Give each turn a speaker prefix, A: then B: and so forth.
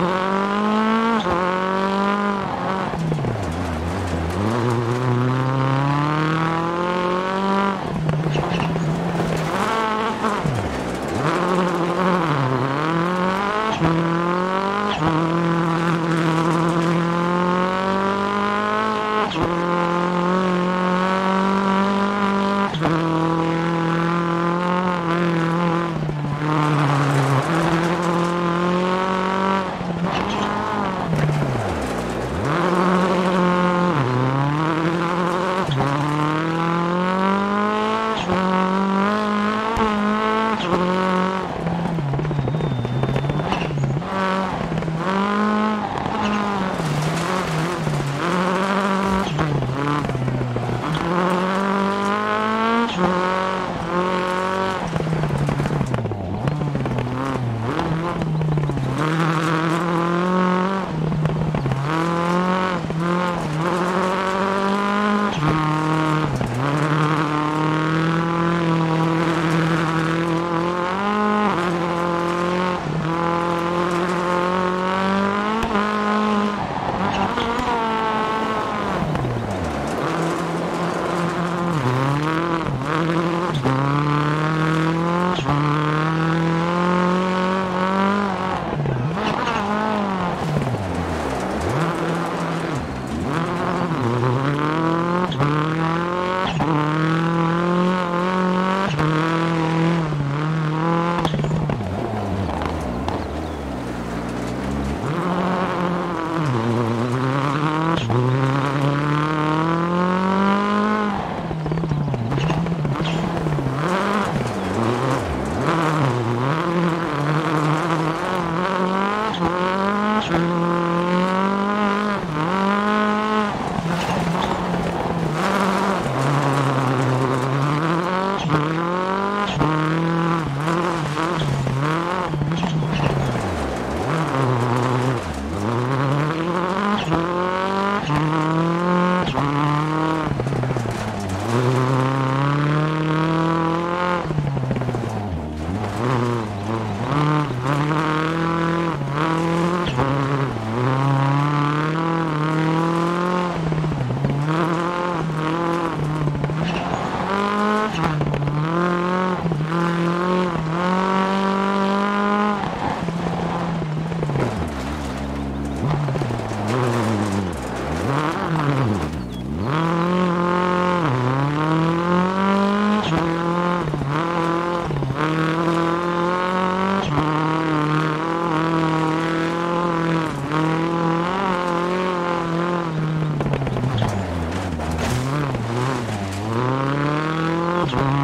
A: Mm-hmm.
B: Jones.